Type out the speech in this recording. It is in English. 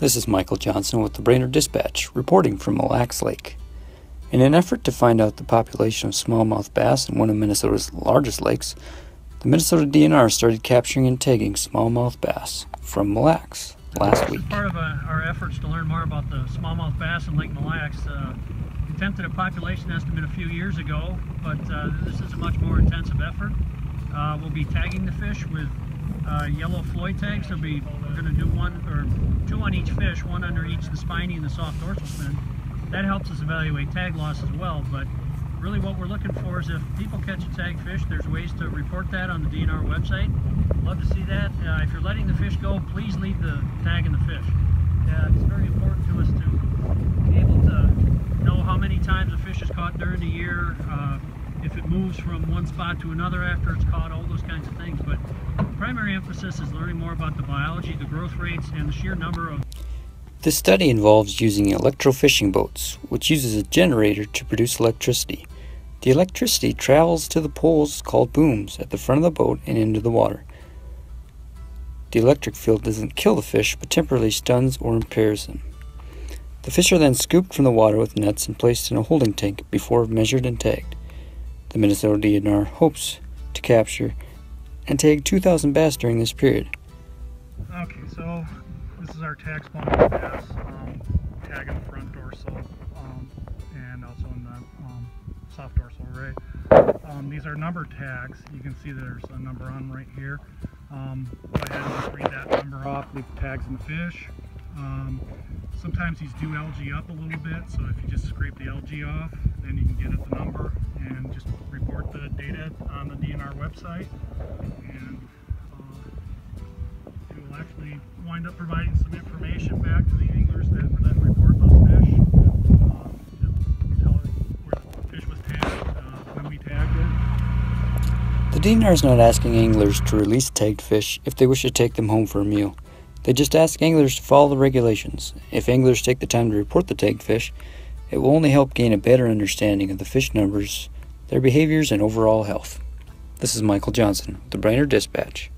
This is Michael Johnson with the Brainerd Dispatch, reporting from Mille Lacs Lake. In an effort to find out the population of smallmouth bass in one of Minnesota's largest lakes, the Minnesota DNR started capturing and tagging smallmouth bass from Mille Lacs last week. As part of uh, our efforts to learn more about the smallmouth bass in Lake Mille Lacs, uh, attempted a population estimate a few years ago, but uh, this is a much more intensive effort. Uh, we'll be tagging the fish with uh, yellow Floy tags. There'll be, we're going to do one or two on each fish, one under each the spiny and the soft dorsal fin. That helps us evaluate tag loss as well, but really what we're looking for is if people catch a tag fish, there's ways to report that on the DNR website. Love to see that. Uh, if you're letting the fish go, please leave the tag in the fish. It's very important to us to be able to know how many times a fish is caught during the year, uh, if it moves from one spot to another after it's caught, all those kinds of things. But primary emphasis is learning more about the biology, the growth rates, and the sheer number of This study involves using electrofishing boats, which uses a generator to produce electricity. The electricity travels to the poles called booms at the front of the boat and into the water. The electric field doesn't kill the fish, but temporarily stuns or impairs them. The fish are then scooped from the water with nets and placed in a holding tank before measured and tagged. The Minnesota DNR hopes to capture and tag 2,000 bass during this period. Okay, so this is our tag spawn bass, um, tag in the front dorsal, um, and also in the um, soft dorsal array. Um, these are number tags. You can see there's a number on right here. Um, go ahead and just read that number off, leave the tags in the fish. Um, sometimes these do algae up a little bit, so if you just scrape the algae off, then you can get at the number and just report the data on the DNR website. And uh, it will actually wind up providing some information back to the anglers that then report those fish. Fish was tagged, uh. The DNR is not asking anglers to release tagged fish if they wish to take them home for a meal. They just ask anglers to follow the regulations. If anglers take the time to report the tagged fish, it will only help gain a better understanding of the fish numbers, their behaviors, and overall health. This is Michael Johnson, the Brainerd Dispatch.